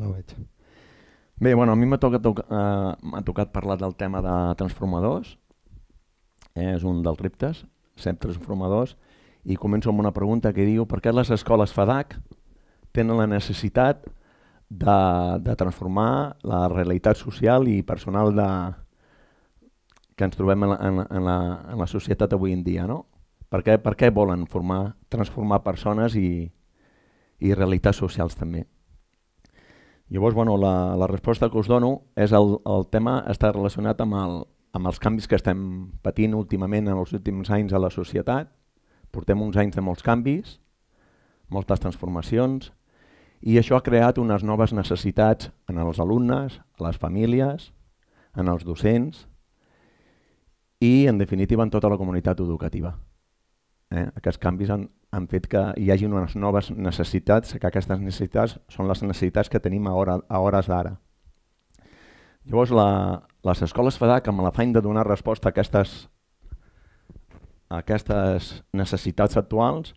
ara ho veig. Bé, bueno, a mi m'ha tocat, uh, tocat parlar del tema de transformadors, eh, és un dels reptes, sempre transformadors, i començo amb una pregunta que diu per què les escoles FADAC tenen la necessitat de, de transformar la realitat social i personal de, que ens trobem en en, en la, en la societat avui en dia. No? Per, què, per què volen formar, transformar persones i, i realitats socials també? Llavors, bueno, la, la resposta que us dono és el, el tema està relacionat amb, el, amb els canvis que estem patint últimament en els últims anys a la societat. Portem uns anys de molts canvis, moltes transformacions, i això ha creat unes noves necessitats en els alumnes, a les famílies, en els docents i, en definitiva, en tota la comunitat educativa. Eh? Aquests canvis han, han fet que hi hagi unes noves necessitats, que aquestes necessitats són les necessitats que tenim a, hora, a hores d'ara. Llavors, la, les escoles FEDAC, amb l'afany de donar resposta a aquestes, a aquestes necessitats actuals,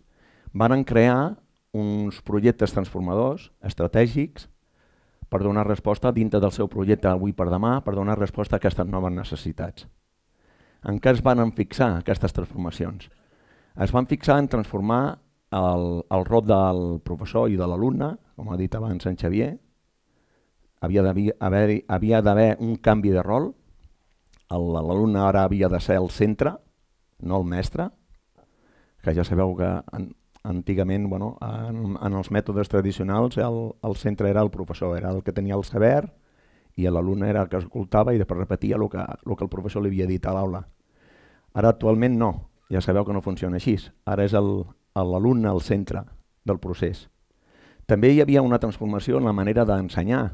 van crear uns projectes transformadors estratègics per donar resposta dintre del seu projecte avui per demà, per donar resposta a aquestes noves necessitats. En què es van fixar aquestes transformacions? Es van fixar en transformar el, el rol del professor i de l'alumne, com ha dit abans en Xavier, havia d'haver un canvi de rol, l'alumne ara havia de ser el centre, no el mestre, que ja sabeu que en, antigament bueno, en, en els mètodes tradicionals el, el centre era el professor, era el que tenia el saber i l'alumne era el que escoltava i després repetia el que, el que el professor li havia dit a l'aula. Ara actualment no, ja sabeu que no funciona així. Ara és l'alumne al centre del procés. També hi havia una transformació en la manera d'ensenyar.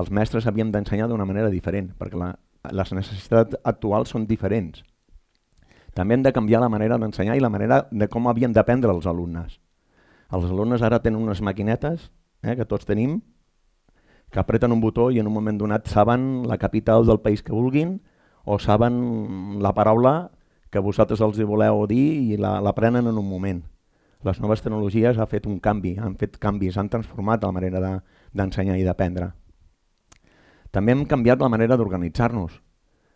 Els mestres havíem d'ensenyar d'una manera diferent, perquè la, les necessitats actuals són diferents. També hem de canviar la manera d'ensenyar i la manera de com havien d'aprendre els alumnes. Els alumnes ara tenen unes maquinetes, eh, que tots tenim, que apreten un botó i en un moment donat saben la capital del país que vulguin o saben la paraula que vosaltres els hi voleu dir i l'aprenen la, en un moment. Les noves tecnologies han fet un canvi, han fet canvis, han transformat la manera d'ensenyar de, i d'aprendre. També hem canviat la manera d'organitzar-nos.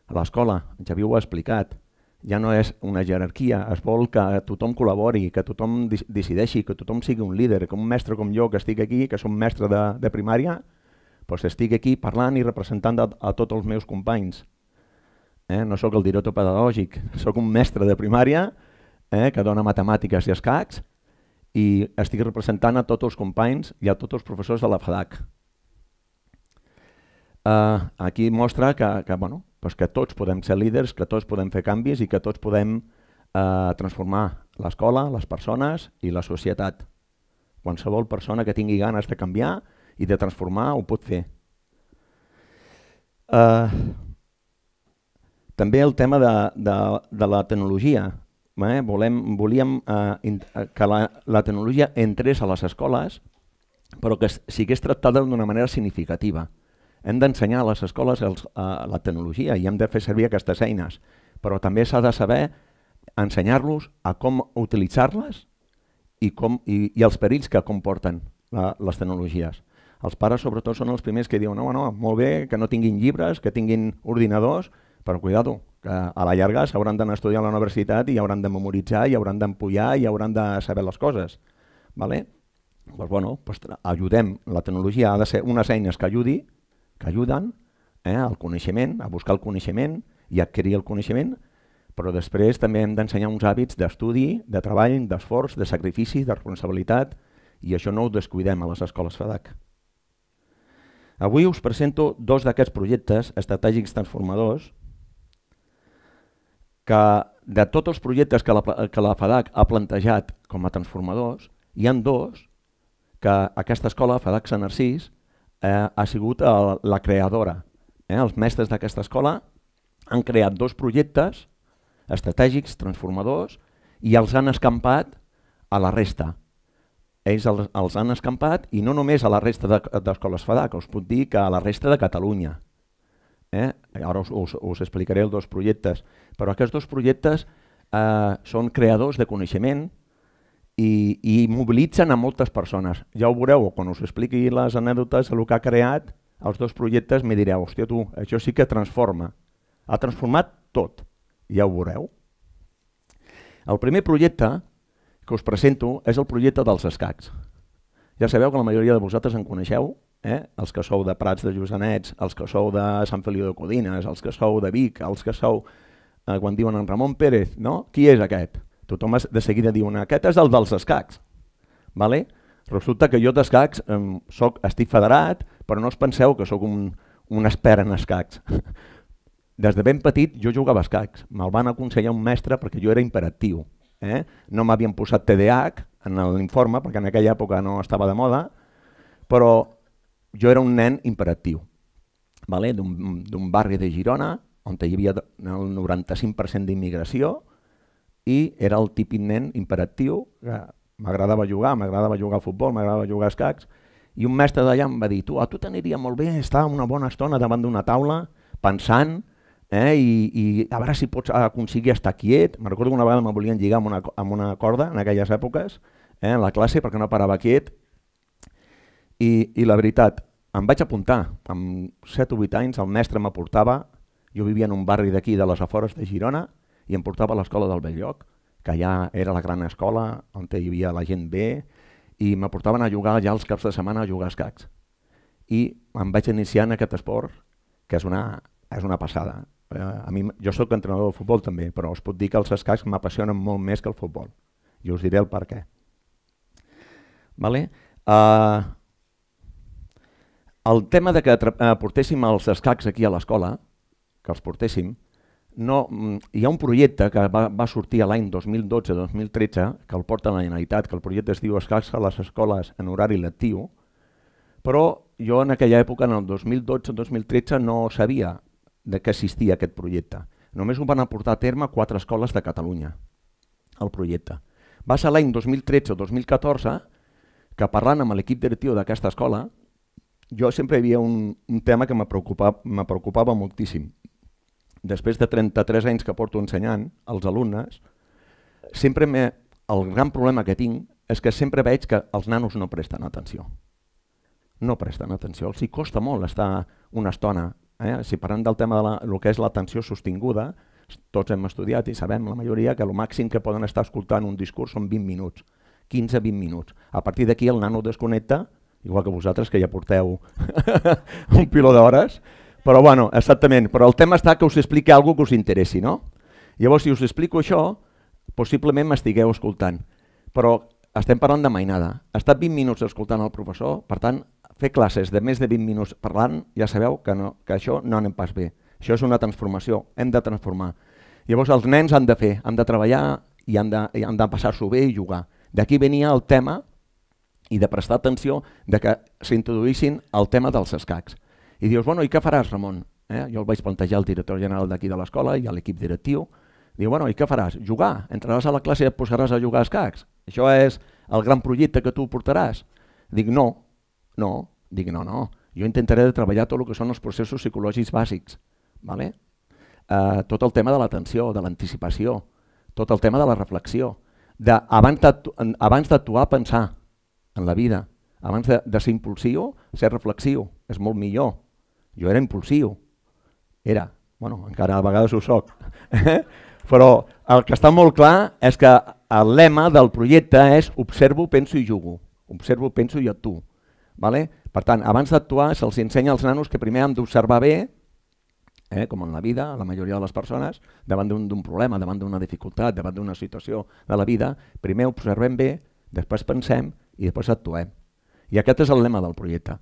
A l'escola, Xavier ho ha explicat, ja no és una jerarquia, es vol que tothom col·labori, que tothom decideixi, que tothom sigui un líder, que un mestre com jo que estic aquí, que som mestre de, de primària, doncs estic aquí parlant i representant a, a tots els meus companys eh? no sóc el director pedagògic, sóc un mestre de primària eh? que dona matemàtiques i escacs i estic representant a tots els companys i a tots els professors de la FADAC. Uh, aquí mostra que, que, bueno, pues que tots podem ser líders, que tots podem fer canvis i que tots podem uh, transformar l'escola, les persones i la societat. Qualsevol persona que tingui ganes de canviar i de transformar ho pot fer. Uh, també el tema de, de, de la tecnologia. Eh? Volem, volíem eh, que la, la tecnologia entrés a les escoles, però que sigués tractada d'una manera significativa. Hem d'ensenyar a les escoles els, eh, la tecnologia i hem de fer servir aquestes eines, però també s'ha de saber ensenyar-los a com utilitzar-les i, com, i, i els perills que comporten la, les tecnologies. Els pares sobretot són els primers que diuen no, no, molt bé que no tinguin llibres, que tinguin ordinadors, però cuidado, que a la llarga s'hauran d'anar a estudiar a la universitat i hauran de memoritzar i hauran d'empullar i hauran de saber les coses. ¿vale? Pues bueno, pues ajudem. La tecnologia ha de ser unes eines que ajudi, que ajuden eh, al coneixement, a buscar el coneixement i adquirir el coneixement, però després també hem d'ensenyar uns hàbits d'estudi, de treball, d'esforç, de sacrifici, de responsabilitat, i això no ho descuidem a les escoles FEDAC. Avui us presento dos d'aquests projectes estratègics transformadors que de tots els projectes que la, que la FADAC ha plantejat com a transformadors, hi han dos que aquesta escola, FADAC Sant Narcís, eh, ha sigut el, la creadora. Eh? Els mestres d'aquesta escola han creat dos projectes estratègics, transformadors, i els han escampat a la resta. Ells els, els han escampat i no només a la resta d'escoles de, FADAC, us puc dir que a la resta de Catalunya. Eh? Ara us, us, us explicaré els dos projectes, però aquests dos projectes eh, són creadors de coneixement i, i mobilitzen a moltes persones. Ja ho veureu, quan us expliqui les anècdotes, el que ha creat, els dos projectes, me direu, hòstia tu, això sí que transforma. Ha transformat tot, ja ho veureu. El primer projecte que us presento és el projecte dels escacs. Ja sabeu que la majoria de vosaltres en coneixeu, eh? els que sou de Prats de Lluçanets, els que sou de Sant Feliu de Codines, els que sou de Vic, els que sou, eh, quan diuen en Ramon Pérez, no? Qui és aquest? Tothom de seguida diu, aquest és el dels escacs. Vale? Resulta que jo d'escacs eh, soc, estic federat, però no us penseu que sóc un, un expert en escacs. Des de ben petit jo jugava a escacs. Me'l van aconsellar un mestre perquè jo era imperatiu. Eh? No m'havien posat TDAH en l'informe, perquè en aquella època no estava de moda, però jo era un nen imperatiu. Vale? D'un barri de Girona, on hi havia el 95% d'immigració, i era el típic nen imperatiu, que m'agradava jugar, m'agradava jugar al futbol, m'agradava jugar a escacs, i un mestre d'allà em va dir, tu, a tu t'aniria molt bé estar una bona estona davant d'una taula, pensant, eh, i, i a veure si pots aconseguir estar quiet. Me recordo que una vegada me volien lligar amb una, amb una corda en aquelles èpoques, eh, en la classe, perquè no parava quiet, i, i la veritat, em vaig apuntar, amb 7 o 8 anys el mestre m'aportava, jo vivia en un barri d'aquí de les afores de Girona, i em portava a l'escola del Belllloc, que ja era la gran escola on hi havia la gent bé, i me portaven a jugar ja els caps de setmana a jugar a escacs. I em vaig iniciar en aquest esport, que és una, és una passada. Eh, a mi, jo sóc entrenador de futbol també, però us puc dir que els escacs m'apassionen molt més que el futbol. I us diré el per què. Vale? Uh, el tema de que uh, portéssim els escacs aquí a l'escola, que els portéssim, no, mm, hi ha un projecte que va, va sortir l'any 2012-2013, que el porta la Generalitat, que el projecte es diu Escacs a les escoles en horari lectiu, però jo en aquella època, en el 2012-2013, no sabia de què existia aquest projecte. Només ho van aportar a terme quatre escoles de Catalunya, el projecte. Va ser l'any 2013 o 2014 que parlant amb l'equip directiu d'aquesta escola, jo sempre hi havia un, un tema que me preocupava, me preocupava moltíssim, després de 33 anys que porto ensenyant als alumnes, sempre el gran problema que tinc és que sempre veig que els nanos no presten atenció. No presten atenció, els hi costa molt estar una estona. Eh? Si parlem del tema de la, que és l'atenció sostinguda, tots hem estudiat i sabem la majoria que el màxim que poden estar escoltant un discurs són 20 minuts, 15-20 minuts. A partir d'aquí el nano desconnecta, igual que vosaltres que ja porteu un piló d'hores, però bueno, exactament, però el tema està que us expliqui alguna que us interessi, no? Llavors, si us explico això, possiblement m'estigueu escoltant, però estem parlant de mainada. Ha estat 20 minuts escoltant el professor, per tant, fer classes de més de 20 minuts parlant, ja sabeu que, no, que això no anem pas bé. Això és una transformació, hem de transformar. Llavors els nens han de fer, han de treballar i han de, han de passar-s'ho bé i jugar. D'aquí venia el tema i de prestar atenció de que s'introduïssin el tema dels escacs. I dius, bueno, i què faràs, Ramon? Eh? Jo el vaig plantejar al director general d'aquí de l'escola i a l'equip directiu. Diu, bueno, i què faràs? Jugar. Entraràs a la classe i et posaràs a jugar a escacs. Això és el gran projecte que tu portaràs. Dic, no, no. Dic, no, no. Jo intentaré de treballar tot el que són els processos psicològics bàsics. Vale? Uh, tot el tema de l'atenció, de l'anticipació, tot el tema de la reflexió, de, abans d'actuar, pensar en la vida, abans de, de ser impulsiu, ser reflexiu, és molt millor. Jo era impulsiu. Era. Bueno, encara a vegades ho soc. Però el que està molt clar és que el lema del projecte és observo, penso i jugo. Observo, penso i actuo. Vale? Per tant, abans d'actuar se'ls ensenya als nanos que primer han d'observar bé, eh, com en la vida, la majoria de les persones, davant d'un problema, davant d'una dificultat, davant d'una situació de la vida, primer observem bé, després pensem i després actuem. I aquest és el lema del projecte.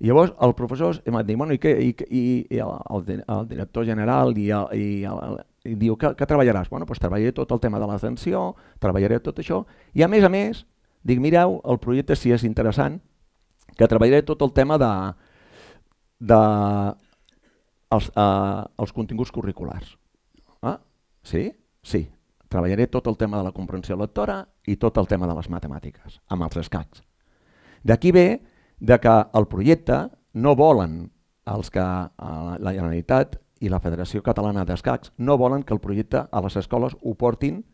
I llavors el professor em va dir, bueno, i, què, i, i, i el, el director general i, el, i, el, i diu, què, què treballaràs? Bueno, doncs treballaré tot el tema de l'atenció, treballaré tot això, i a més a més, dic, mireu, el projecte si és interessant, que treballaré tot el tema de, de els, uh, els continguts curriculars. Ah, sí? Sí. Treballaré tot el tema de la comprensió lectora i tot el tema de les matemàtiques, amb els escacs. D'aquí ve de que el projecte no volen els que eh, la Generalitat i la Federació Catalana d'Escacs no volen que el projecte a les escoles ho portin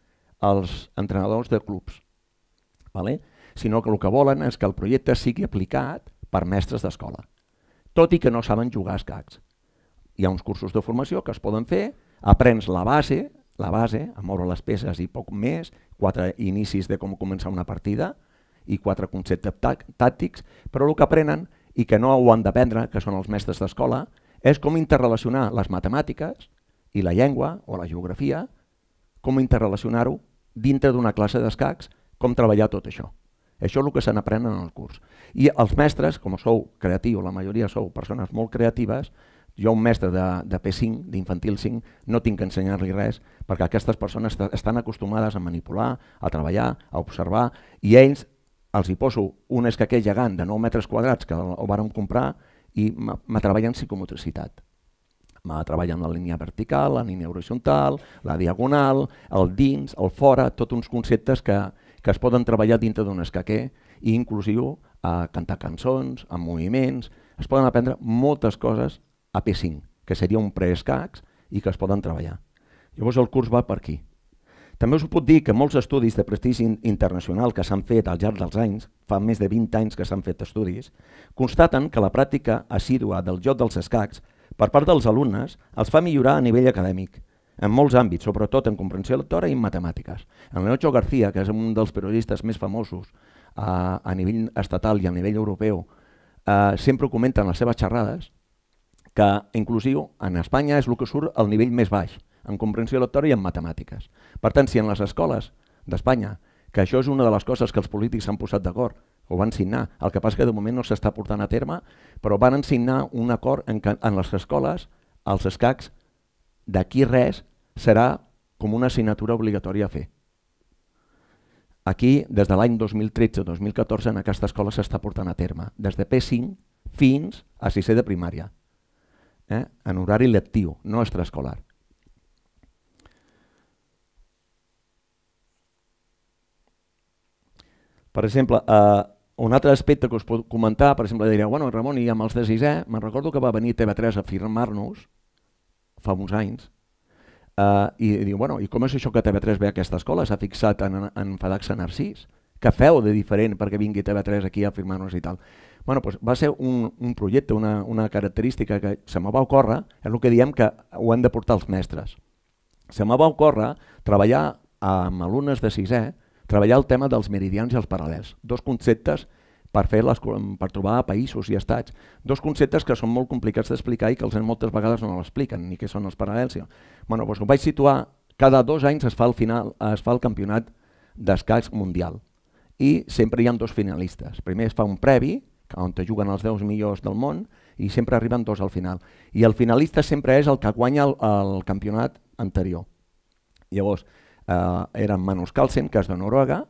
els entrenadors de clubs. vale? sinó que el que volen és que el projecte sigui aplicat per mestres d'escola, tot i que no saben jugar a escacs. Hi ha uns cursos de formació que es poden fer, aprens la base, la base, a moure les peces i poc més, quatre inicis de com començar una partida i quatre conceptes tàctics, però el que aprenen i que no ho han d'aprendre, que són els mestres d'escola, és com interrelacionar les matemàtiques i la llengua o la geografia, com interrelacionar-ho dintre d'una classe d'escacs, com treballar tot això. Això és el que se n'aprèn en el curs. I els mestres, com sou creatius, la majoria sou persones molt creatives, jo un mestre de, de P5, d'infantil 5, no tinc que ensenyar-li res perquè aquestes persones estan acostumades a manipular, a treballar, a observar i ells els hi poso un escaquer gegant de 9 metres quadrats que ho vàrem comprar i me treballen psicomotricitat. Me treballen la línia vertical, la línia horitzontal, la diagonal, el dins, el fora, tots uns conceptes que, que es poden treballar dintre d'un escaquer i inclusiu a cantar cançons, a moviments, es poden aprendre moltes coses a P5, que seria un preescacs i que es poden treballar. Llavors el curs va per aquí. També us puc dir que molts estudis de prestigi internacional que s'han fet al llarg dels anys, fa més de 20 anys que s'han fet estudis, constaten que la pràctica assídua del joc dels escacs per part dels alumnes els fa millorar a nivell acadèmic, en molts àmbits, sobretot en comprensió lectora i en matemàtiques. En Leocho García, que és un dels periodistes més famosos a, a nivell estatal i a nivell europeu, eh, sempre comenta en les seves xerrades que inclusiu en Espanya és el que surt al nivell més baix, en comprensió lectora i en matemàtiques. Per tant, si en les escoles d'Espanya, que això és una de les coses que els polítics s'han posat d'acord, ho van signar, el que passa que de moment no s'està portant a terme, però van signar un acord en què en les escoles els escacs d'aquí res serà com una assignatura obligatòria a fer. Aquí, des de l'any 2013-2014, en aquesta escola s'està portant a terme, des de P5 fins a 6è de primària, eh? en horari lectiu, no extraescolar. Per exemple, eh, un altre aspecte que us puc comentar, per exemple, diria, bueno, Ramon, i amb els de sisè, me'n recordo que va venir TV3 a firmar-nos fa uns anys, Uh, I diu, bueno, i com és això que TV3 ve a aquesta escola? S'ha fixat en, en Fadaxa Narcís? Què feu de diferent perquè vingui TV3 aquí a firmar-nos i tal? Bueno, doncs va ser un, un projecte, una, una característica que se me va ocórrer, és el que diem que ho han de portar els mestres. Se me va ocórrer treballar amb alumnes de sisè, treballar el tema dels meridians i els paral·lels, dos conceptes per, fer les, per trobar països i estats. Dos conceptes que són molt complicats d'explicar i que els moltes vegades no l'expliquen, ni què són els paral·lels. Bueno, doncs ho vaig situar, cada dos anys es fa el, final, es fa el campionat d'escacs mundial i sempre hi ha dos finalistes. Primer es fa un previ, on te juguen els 10 millors del món, i sempre arriben dos al final. I el finalista sempre és el que guanya el, el campionat anterior. Llavors, eh, era Manus Carlsen, que és de Noruega,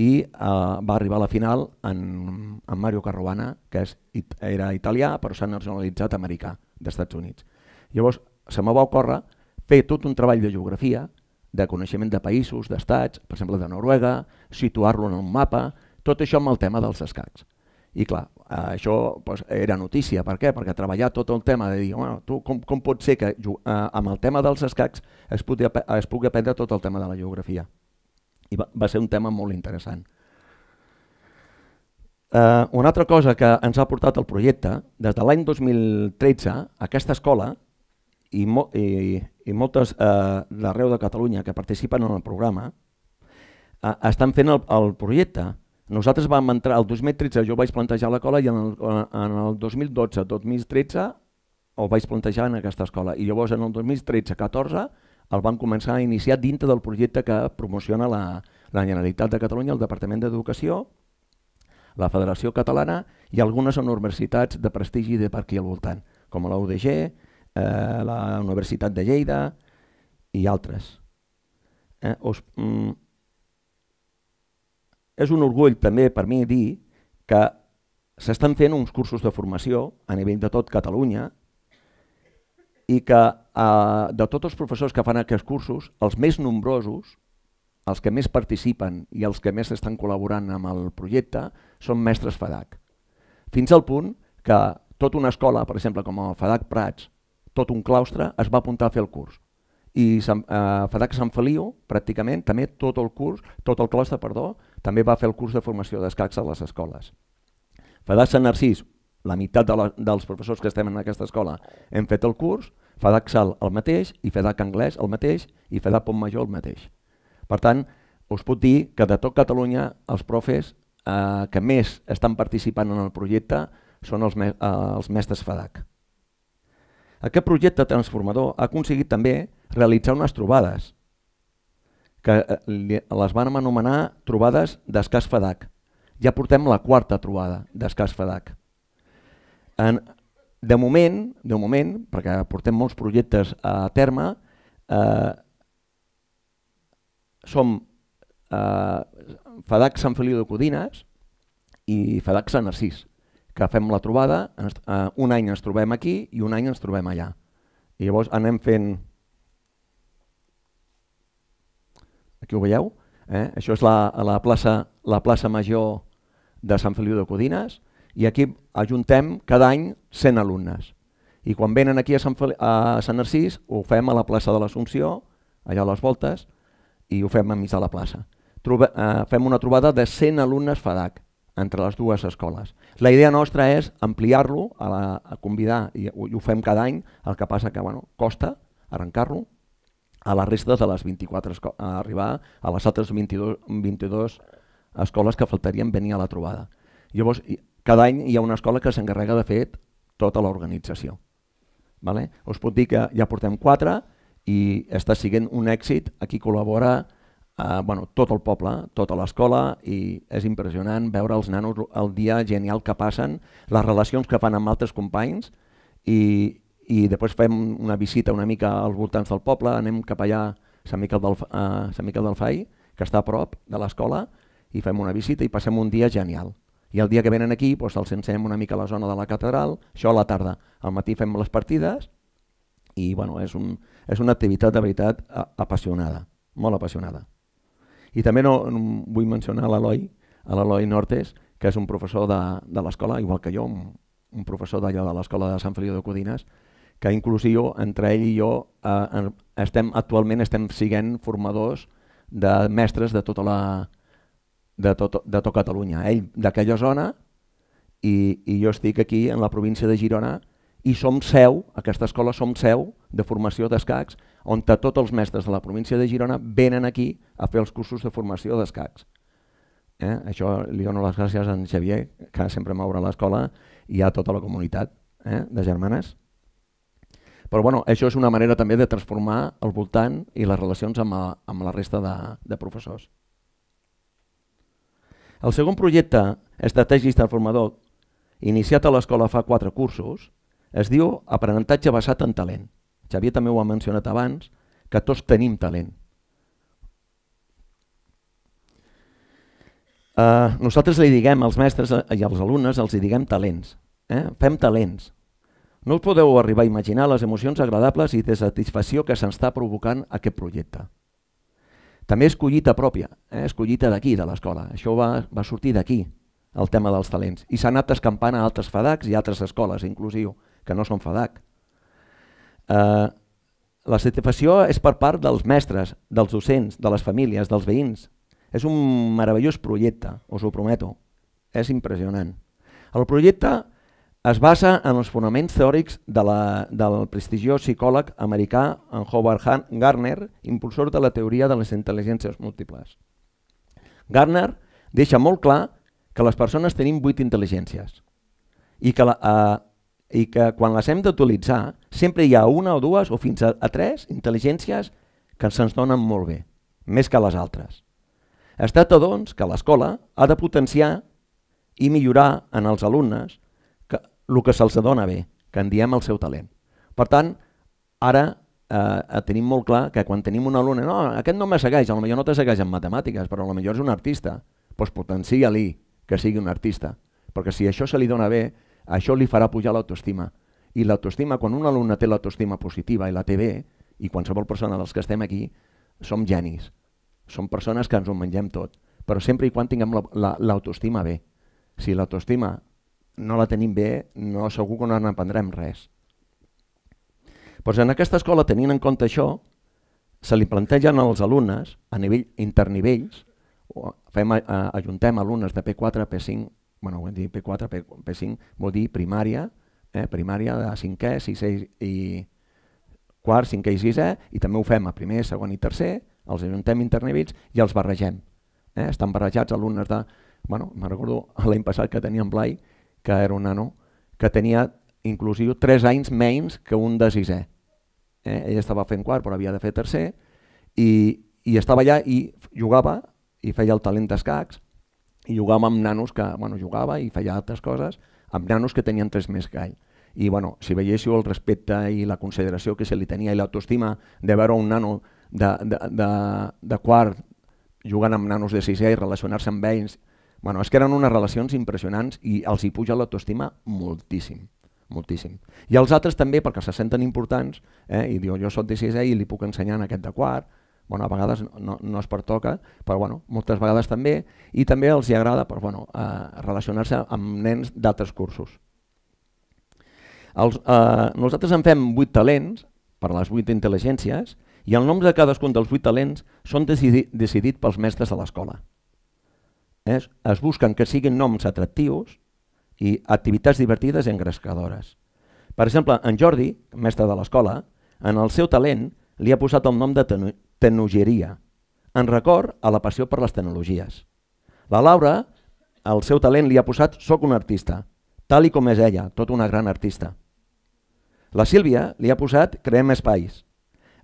i uh, va arribar a la final en, en Mario Caruana, que és, era italià però s'ha nacionalitzat americà d'Estats Units. Llavors se me va ocórrer fer tot un treball de geografia, de coneixement de països, d'estats, per exemple de Noruega, situar-lo en un mapa, tot això amb el tema dels escacs. I clar, eh, això pues, era notícia, per què? Perquè treballar tot el tema de dir, bueno, tu, com, com pot ser que eh, amb el tema dels escacs es pugui, es pugui aprendre tot el tema de la geografia? i va, va ser un tema molt interessant. Uh, una altra cosa que ens ha portat el projecte, des de l'any 2013, aquesta escola i, mo i, i moltes uh, d'arreu de Catalunya que participen en el programa uh, estan fent el, el projecte. Nosaltres vam entrar, el 2013 jo vaig plantejar l'escola i en el, en el 2012-2013 el vaig plantejar en aquesta escola i llavors en el 2013-14 el van començar a iniciar dintre del projecte que promociona la, la Generalitat de Catalunya, el Departament d'Educació, la Federació Catalana i algunes universitats de prestigi de per aquí al voltant, com la UDG, eh, la Universitat de Lleida i altres. Eh, us, mm, és un orgull també per mi dir que s'estan fent uns cursos de formació a nivell de tot Catalunya i que eh, de tots els professors que fan aquests cursos, els més nombrosos, els que més participen i els que més estan col·laborant amb el projecte són mestres FADAC. Fins al punt que tota una escola, per exemple, com el FADAC Prats, tot un claustre es va apuntar a fer el curs. I eh, FADAC Sant Feliu, pràcticament, també tot el curs, tot el claustre, perdó, també va fer el curs de formació d'escacs a les escoles. FEDAC Sant Narcís, la meitat de la, dels professors que estem en aquesta escola hem fet el curs, FEDAC Sal el mateix, i FEDAC Anglès el mateix, i FEDAC Pont Major el mateix. Per tant, us puc dir que de tot Catalunya els profes eh, que més estan participant en el projecte són els, me eh, els mestres FEDAC. Aquest projecte transformador ha aconseguit també realitzar unes trobades, que eh, les vam anomenar trobades d'escàs FEDAC. Ja portem la quarta trobada d'escàs FEDAC. En, de moment, de moment, perquè portem molts projectes a terme, eh, som eh, FEDAC Sant Feliu de Codines i FEDAC Sant Narcís, que fem la trobada, eh, un any ens trobem aquí i un any ens trobem allà. I llavors anem fent Aquí ho veieu? Eh? Això és la, la, plaça, la plaça major de Sant Feliu de Codines i aquí ajuntem cada any 100 alumnes. I quan venen aquí a Sant, Feli a Sant Narcís ho fem a la plaça de l'Assumpció, allà a les voltes, i ho fem a mig de la plaça. Trobe, eh, fem una trobada de 100 alumnes FADAC entre les dues escoles. La idea nostra és ampliar-lo, a, a convidar, i i ho fem cada any, el que passa que bueno, costa arrencar-lo, a la resta de les 24 a arribar a les altres 22, 22 escoles que faltarien venir a la trobada. Llavors, cada any hi ha una escola que s'encarrega de fer tota l'organització. Vale? Us puc dir que ja portem quatre i està siguent un èxit. Aquí col·labora eh, bueno, tot el poble, tota l'escola i és impressionant veure els nanos el dia genial que passen, les relacions que fan amb altres companys i, i després fem una visita una mica als voltants del poble, anem cap allà a Sant Miquel del, a Sant Miquel del Fai, que està a prop de l'escola, i fem una visita i passem un dia genial. I el dia que venen aquí doncs, els ensenyem una mica la zona de la catedral, això a la tarda. Al matí fem les partides i bueno, és, un, és una activitat de veritat apassionada, molt apassionada. I també no, no vull mencionar l'Eloi, l'Eloi Nortes, que és un professor de, de l'escola, igual que jo, un, un professor d'allò de l'escola de Sant Feliu de Codines, que inclusiu entre ell i jo eh, estem, actualment estem siguent formadors de mestres de tota la de tot, de tot Catalunya. Ell d'aquella zona i, i jo estic aquí en la província de Girona i som seu, aquesta escola som seu de formació d'escacs, on tots els mestres de la província de Girona venen aquí a fer els cursos de formació d'escacs. Eh? Això li dono les gràcies a en Xavier, que sempre m'obre l'escola, i a tota la comunitat eh? de germanes. Però bueno, això és una manera també de transformar el voltant i les relacions amb, a, amb la resta de, de professors. El segon projecte estratègic transformador, iniciat a l'escola fa quatre cursos, es diu Aprenentatge basat en talent. Xavier també ho ha mencionat abans, que tots tenim talent. Uh, nosaltres li diguem als mestres i als alumnes, els hi diguem talents. Eh? Fem talents. No us podeu arribar a imaginar les emocions agradables i de satisfacció que se'ns està provocant aquest projecte. També és collita pròpia, eh? és collita d'aquí, de l'escola. Això va, va sortir d'aquí, el tema dels talents. I s'ha anat escampant a altres FADACs i altres escoles, inclusiu, que no són FADAC. Eh, la satisfacció és per part dels mestres, dels docents, de les famílies, dels veïns. És un meravellós projecte, us ho prometo. És impressionant. El projecte es basa en els fonaments teòrics de la, del prestigiós psicòleg americà en Howard Gardner, impulsor de la teoria de les intel·ligències múltiples. Gardner deixa molt clar que les persones tenim vuit intel·ligències i que, la, eh, i que quan les hem d'utilitzar sempre hi ha una o dues o fins a, a tres intel·ligències que se'ns donen molt bé, més que les altres. Es tracta, doncs, que l'escola ha de potenciar i millorar en els alumnes el que se'ls dona bé, que en diem el seu talent. Per tant, ara eh, tenim molt clar que quan tenim un alumne, no, aquest no me segueix, potser no te segueix en matemàtiques, però potser és un artista, doncs potencia-li que sigui un artista, perquè si això se li dona bé, això li farà pujar l'autoestima. I l'autoestima, quan un alumne té l'autoestima positiva i la té bé, i qualsevol persona dels que estem aquí, som genis. Som persones que ens ho mengem tot, però sempre i quan tinguem l'autoestima bé. Si l'autoestima no la tenim bé, no segur que no n'aprendrem res. Doncs en aquesta escola, tenint en compte això, se li plantegen als alumnes, a nivell internivells, fem, eh, ajuntem alumnes de P4 a P5, bueno, hem dit P4 P, P5 vol dir primària, eh, primària de 5è, 6è i quart, 5è i 6è, i també ho fem a primer, segon i tercer, els ajuntem internevits i els barregem. Eh? Estan barrejats alumnes de... Bueno, me recordo l'any passat que tenia en Blai, que era un nano, que tenia inclusiu 3 anys menys que un de 6è. Eh? Ell estava fent quart però havia de fer tercer i, i estava allà i jugava i feia el talent d'escacs i jugava amb nanos que, bueno, jugava i feia altres coses amb nanos que tenien tres més que ell. I bueno, si veiéssiu el respecte i la consideració que se li tenia i l'autoestima de veure un nano de, de, de, de quart jugant amb nanos de sisè i relacionar-se amb ells, bueno, és que eren unes relacions impressionants i els hi puja l'autoestima moltíssim moltíssim. I els altres també perquè se senten importants eh, i diu jo soc de sisè i li puc ensenyar en aquest de quart, bueno, a vegades no, no es pertoca, però bueno, moltes vegades també, i també els hi agrada però, bueno, eh, relacionar-se amb nens d'altres cursos. Els, eh, nosaltres en fem 8 talents per les 8 intel·ligències i el nom de cadascun dels 8 talents són decidit, decidit pels mestres de l'escola. Es, es busquen que siguin noms atractius i activitats divertides i engrescadores. Per exemple, en Jordi, mestre de l'escola, en el seu talent li ha posat el nom de tecnologeria, en record a la passió per les tecnologies. La Laura, el seu talent li ha posat soc un artista, tal i com és ella, tota una gran artista. La Sílvia li ha posat creem espais.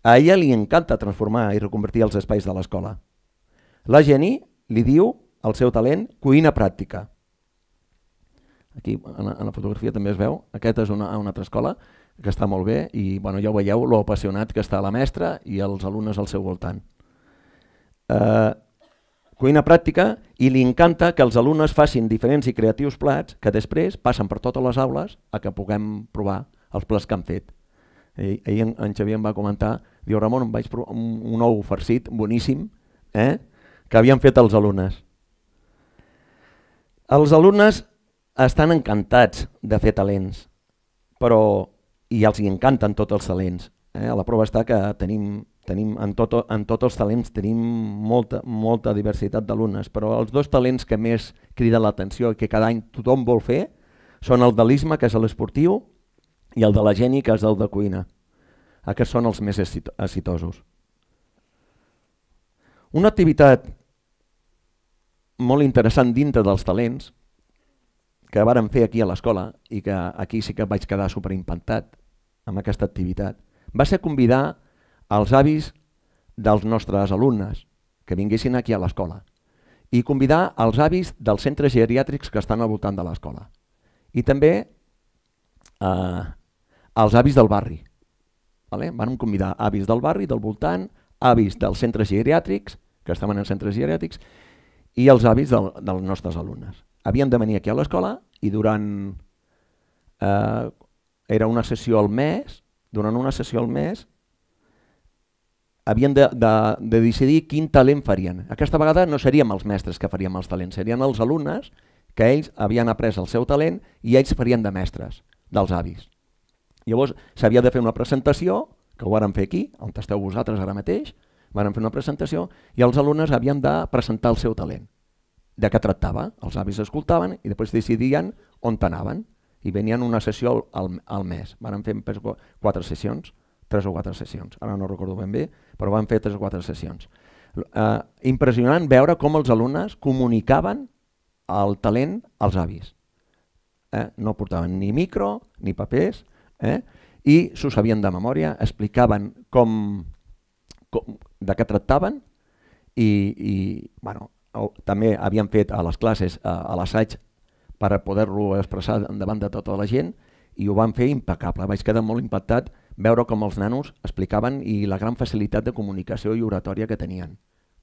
A ella li encanta transformar i reconvertir els espais de l'escola. La Jenny li diu el seu talent cuina pràctica. Aquí en en la fotografia també es veu, aquesta és una, una altra escola que està molt bé i bueno, ja ho veieu lo apassionat que està la mestra i els alumnes al seu voltant. Eh, cuina pràctica i li encanta que els alumnes facin diferents i creatius plats que després passen per totes les aules a que puguem provar els plats que han fet. I, ahir en, en Xavier em va comentar, diu Ramon, em vaig provar un, un ou farcit boníssim eh, que havien fet els alumnes. Els alumnes estan encantats de fer talents, però i els hi encanten tots els talents. Eh? La prova està que tenim, tenim en, tot, en tots els talents tenim molta, molta diversitat d'alumnes, però els dos talents que més criden l'atenció i que cada any tothom vol fer són el de l'ISMA, que és l'esportiu, i el de la Geni, que és el de cuina. Aquests són els més exitosos. Una activitat molt interessant dintre dels talents que vàrem fer aquí a l'escola i que aquí sí que vaig quedar superimpactat amb aquesta activitat va ser convidar els avis dels nostres alumnes que vinguessin aquí a l'escola i convidar els avis dels centres geriàtrics que estan al voltant de l'escola i també eh, els avis del barri. Vale? Van convidar avis del barri, del voltant, avis dels centres geriàtrics, que estaven en centres geriàtrics, i els avis del, dels nostres alumnes. Havien de venir aquí a l'escola i durant... Eh, era una sessió al mes, durant una sessió al mes havien de, de, de decidir quin talent farien. Aquesta vegada no seríem els mestres que faríem els talents, serien els alumnes que ells havien après el seu talent i ells farien de mestres, dels avis. Llavors s'havia de fer una presentació, que ho vàrem fer aquí, on esteu vosaltres ara mateix, vàrem fer una presentació i els alumnes havien de presentar el seu talent. De què tractava? Els avis escoltaven i després decidien on anaven i venien una sessió al, al mes. Varen fer quatre sessions, tres o quatre sessions, ara no recordo ben bé, però van fer tres o quatre sessions. Eh, impressionant veure com els alumnes comunicaven el talent als avis. Eh? No portaven ni micro ni papers, eh? i s'ho sabien de memòria, explicaven com, com, de què tractaven i, i bueno, també havien fet a les classes, a, a l'assaig, per poder-lo expressar davant de tota la gent i ho van fer impecable. Vaig quedar molt impactat veure com els nanos explicaven i la gran facilitat de comunicació i oratòria que tenien.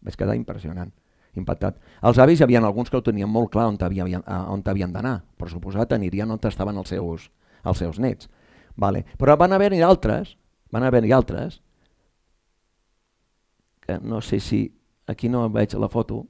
Vaig quedar impressionant, impactat. Els avis hi havia alguns que ho tenien molt clar on havien, on havien d'anar. Per suposat anirien on estaven els seus, els seus nets. Vale. Però van haver-hi altres, van haver-hi altres, que no sé si, aquí no veig la foto,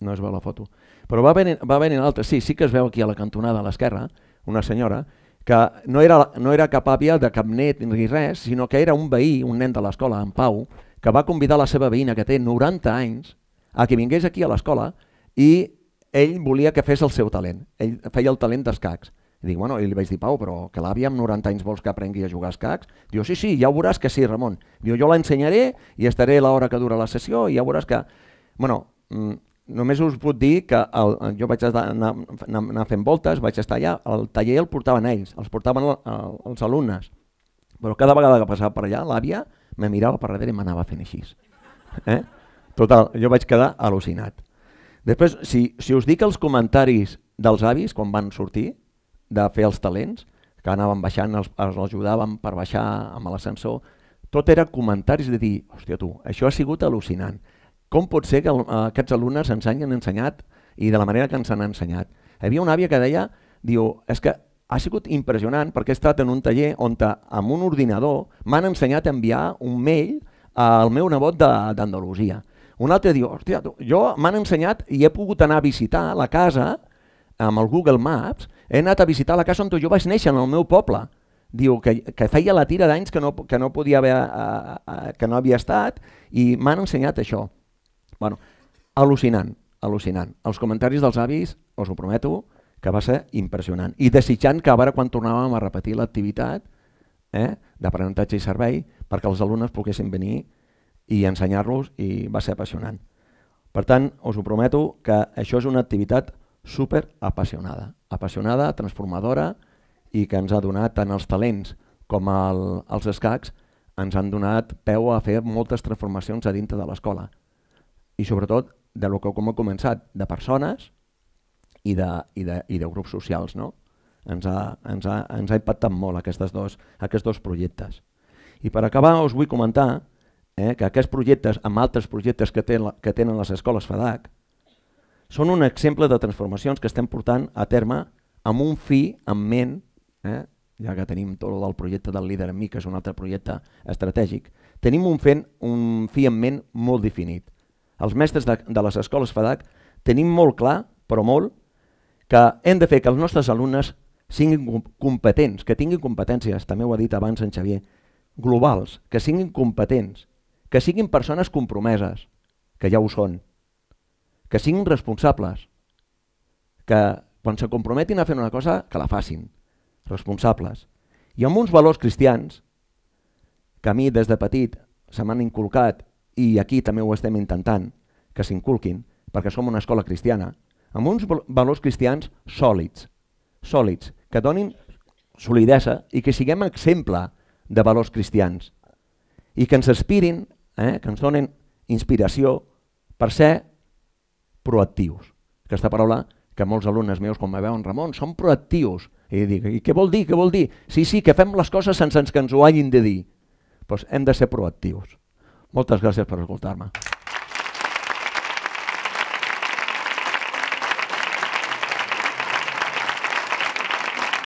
no es veu la foto, però va venir, va venir altres, sí, sí que es veu aquí a la cantonada a l'esquerra, una senyora, que no era, no era cap àvia de cap net ni res, sinó que era un veí, un nen de l'escola, en Pau, que va convidar la seva veïna, que té 90 anys, a que vingués aquí a l'escola i ell volia que fes el seu talent. Ell feia el talent d'escacs. I dic, bueno, i li vaig dir, Pau, però que l'àvia amb 90 anys vols que aprengui a jugar a escacs? Diu, sí, sí, ja ho veuràs que sí, Ramon. Diu, jo l'ensenyaré i estaré l'hora que dura la sessió i ja veuràs que... Bueno, mm, només us puc dir que el, jo vaig anar, anar, anar fent voltes, vaig estar allà, el taller el portaven ells, els portaven el, el, els alumnes. Però cada vegada que passava per allà, l'àvia me mirava per darrere i m'anava fent així. Eh? Total, jo vaig quedar al·lucinat. Després, si, si us dic els comentaris dels avis quan van sortir de fer els talents, que anaven baixant, els, els ajudàvem per baixar amb l'ascensor, tot era comentaris de dir, hòstia tu, això ha sigut al·lucinant. Com pot ser que el, aquests alumnes ens hagin ensenyat i de la manera que ens han ensenyat? Hi havia una àvia que deia, diu, és que ha sigut impressionant perquè he estat en un taller on amb un ordinador m'han ensenyat a enviar un mail al meu nebot d'Andalusia. Un altre diu, hòstia, jo m'han ensenyat i he pogut anar a visitar la casa amb el Google Maps, he anat a visitar la casa on jo vaig néixer, en el meu poble. Diu que, que feia la tira d'anys que, no, que no podia haver, uh, uh, que no havia estat i m'han ensenyat això. Bueno, al·lucinant, al·lucinant. Els comentaris dels avis, us ho prometo, que va ser impressionant. I desitjant que a veure quan tornàvem a repetir l'activitat eh, d'aprenentatge i servei perquè els alumnes poguessin venir i ensenyar-los i va ser apassionant. Per tant, us ho prometo que això és una activitat super apassionada, apassionada, transformadora i que ens ha donat tant els talents com el, els escacs ens han donat peu a fer moltes transformacions a dintre de l'escola i sobretot de lo que com ha començat, de persones i de, i de, i de grups socials. No? Ens, ha, ens, ha, ens ha impactat molt aquests dos, aquests dos projectes. I per acabar us vull comentar eh, que aquests projectes, amb altres projectes que, ten, que tenen les escoles FADAC, són un exemple de transformacions que estem portant a terme amb un fi en ment, eh, ja que tenim tot el del projecte del líder en mi, que és un altre projecte estratègic, tenim un, fent, un fi en ment molt definit. Els mestres de, de les escoles FADAC tenim molt clar, però molt, que hem de fer que els nostres alumnes siguin competents, que tinguin competències, també ho ha dit abans en Xavier, globals, que siguin competents, que siguin persones compromeses, que ja ho són, que siguin responsables, que quan se comprometin a fer una cosa, que la facin, responsables. I amb uns valors cristians, que a mi des de petit se m'han inculcat, i aquí també ho estem intentant, que s'inculquin, perquè som una escola cristiana, amb uns valors cristians sòlids, sòlids, que donin solidesa i que siguem exemple de valors cristians. I que ens aspirin, eh, que ens donen inspiració per ser proactius. Aquesta paraula que molts alumnes meus quan me veuen, Ramon, són proactius. I dic, i què vol dir? Què vol dir? Sí, sí, que fem les coses sense que ens ho hagin de dir. Doncs hem de ser proactius. Moltes gràcies per escoltar-me.